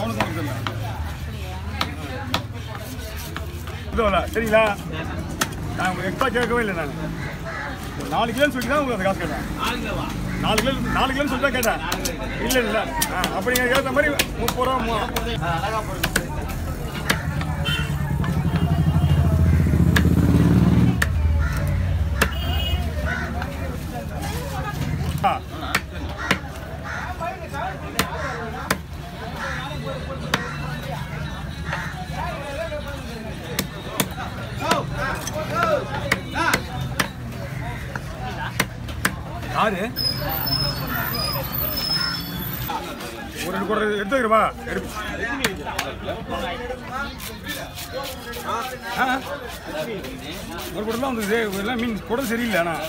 அவ்வளோதான் தான் இதுவா சரிங்களா? நான் உங்களுக்கு எக்ஸ்ட்ரா கேட்கவே இல்லை நான். ஒரு நாலு கிலோன்னு சொல்லி தான் உங்களுக்கு அந்த காசு கேட்டேன். நாலு கிலோ நாலு கிலோன்னு சொல்லி தான் கேட்டேன். இல்லை இல்லை. ஆ அப்படி நீங்கள் கேட்ட மாதிரி முப்பது ரூபா யாரு? ஒரு ரெண்டு கூட எடுத்துக்கிறவா ஆ? ஒரு குடம் தான் வந்து எல்லாம் மீன் குடம் சரியில்லை ஆனால்